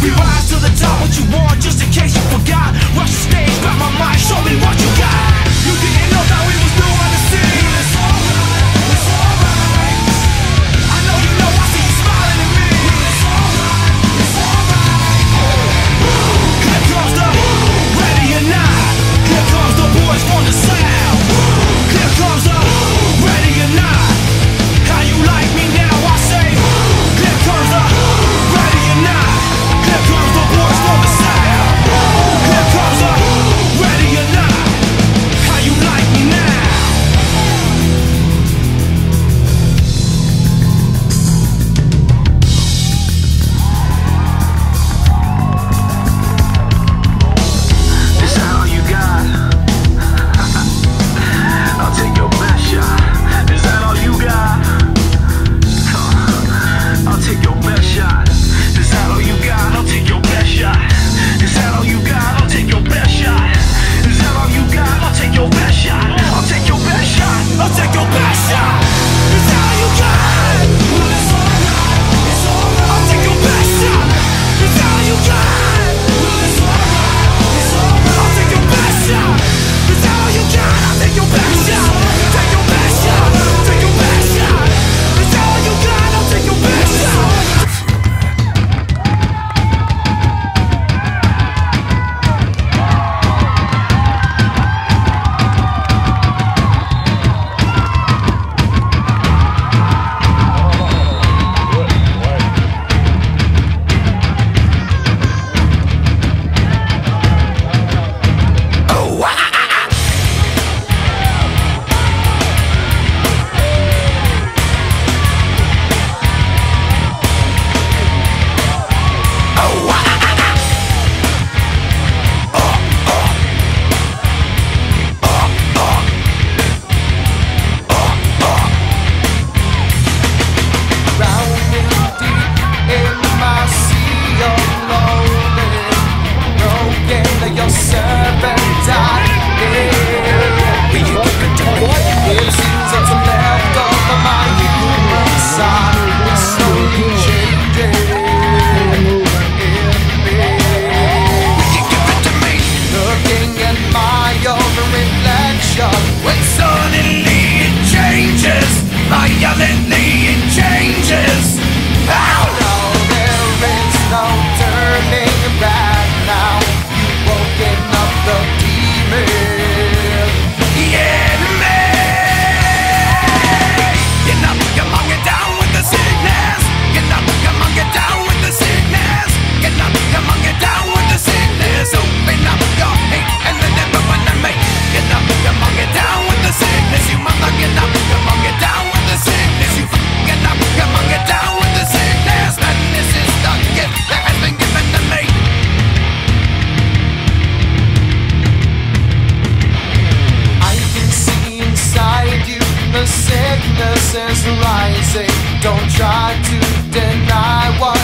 We rise to the top, what you want, just in case you forgot. Rush the stage, got my haven't. Is rising. Don't try to deny what